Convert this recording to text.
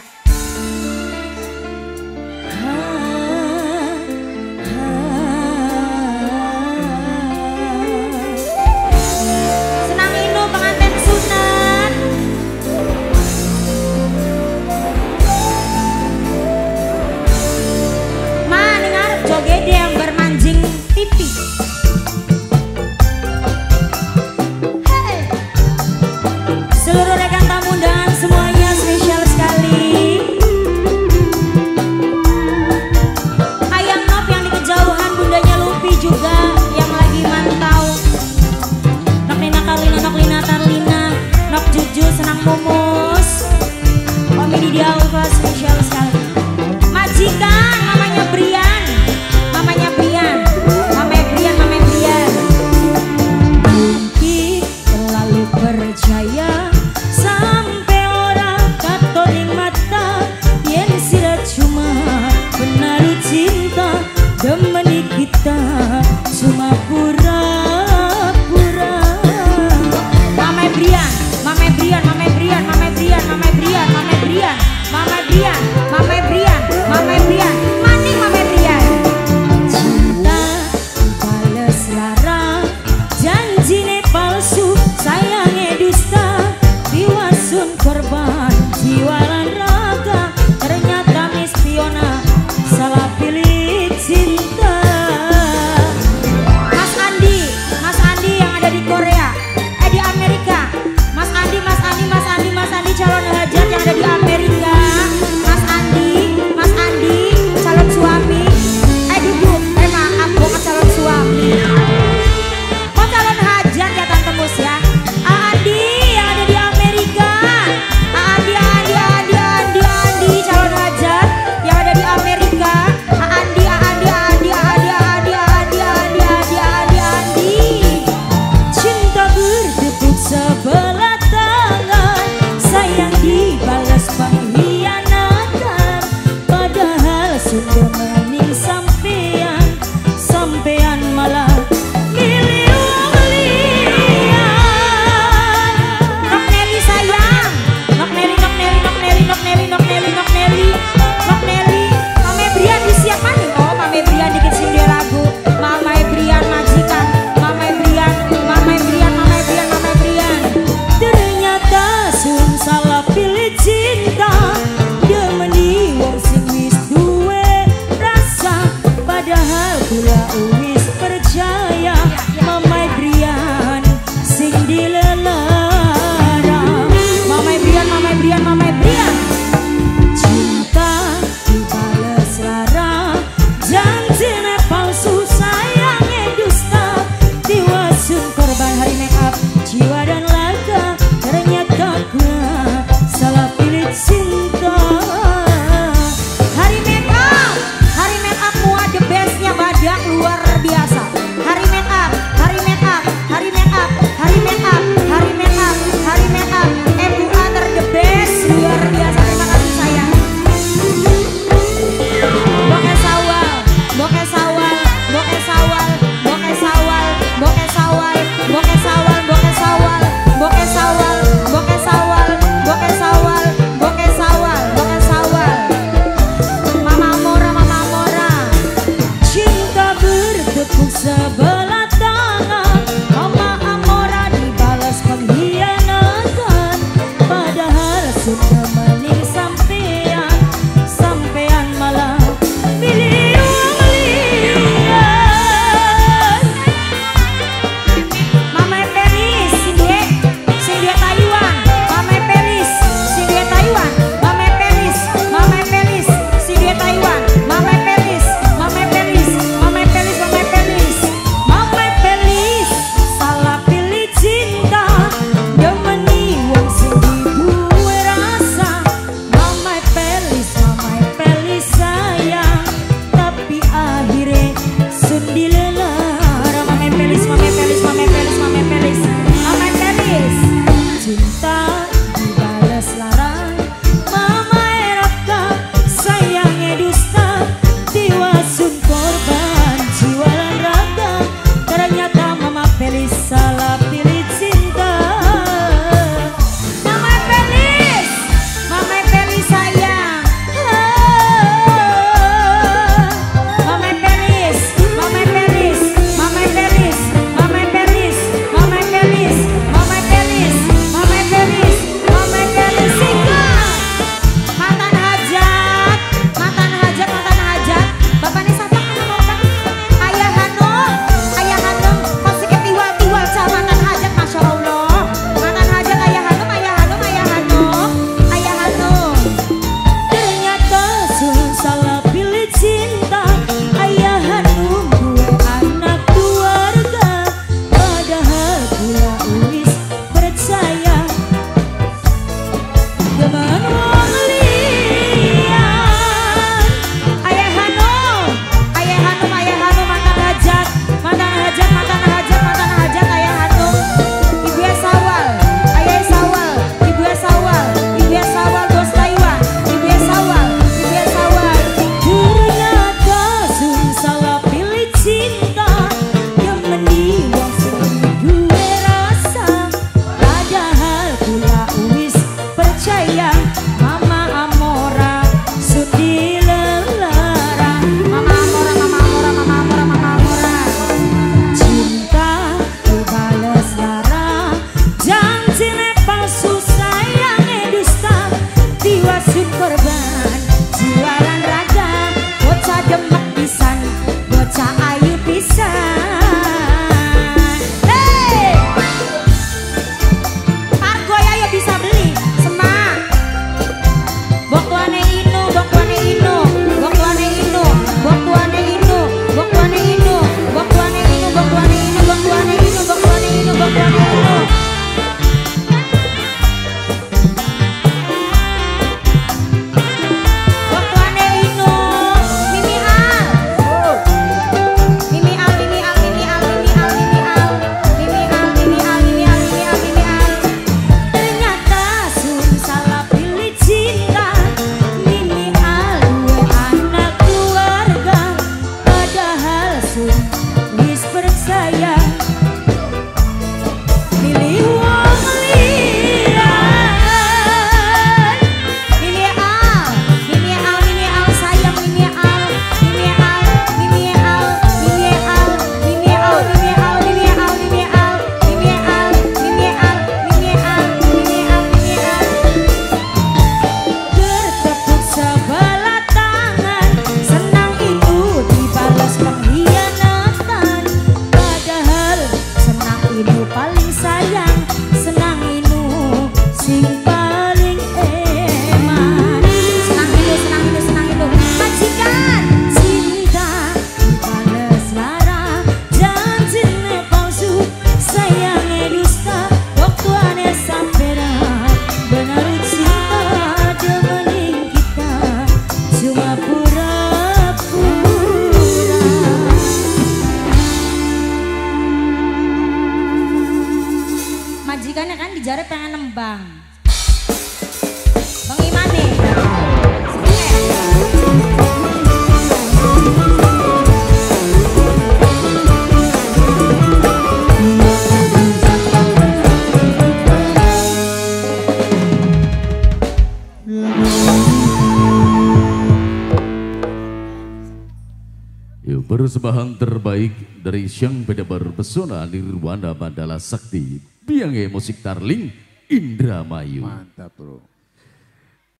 Yeah. jari pengen nembang. pengimani. Yuk, persembahan terbaik dari Syang Pedabar Pesona Nirwana Mandala Sakti Biangnya Musik Tarling Indramayu Mantap bro.